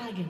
dragon.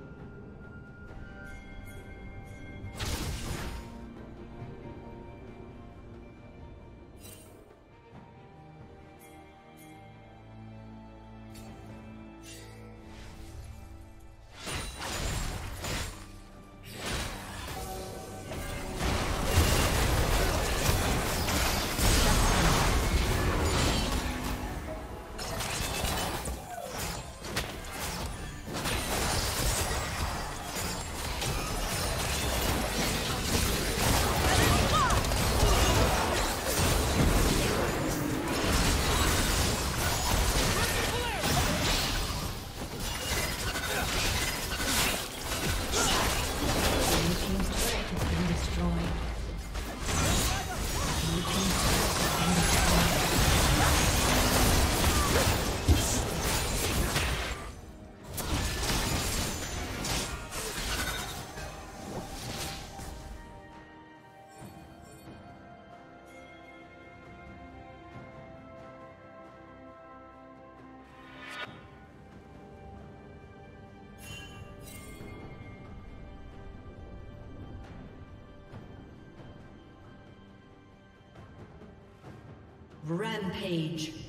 Rampage.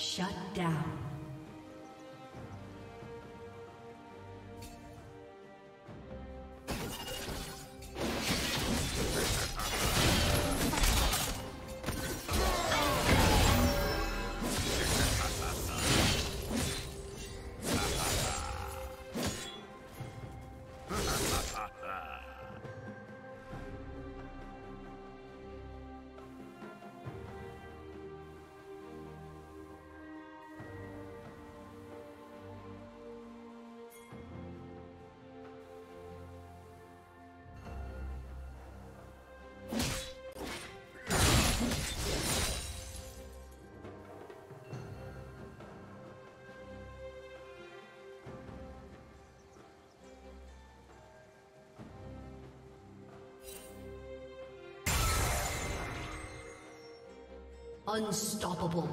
Shut down. Unstoppable.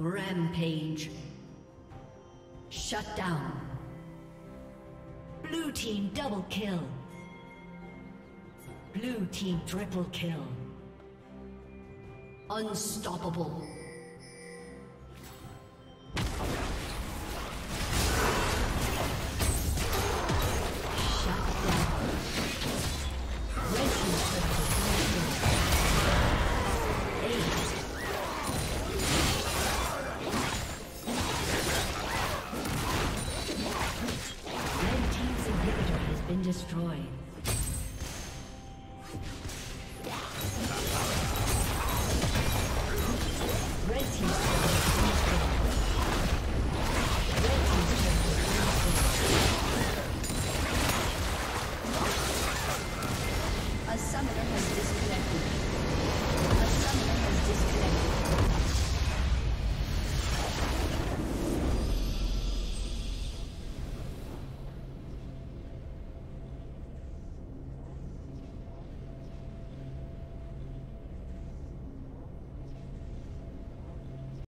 Rampage. Shut down. Blue team double kill. Blue team triple kill. Unstoppable.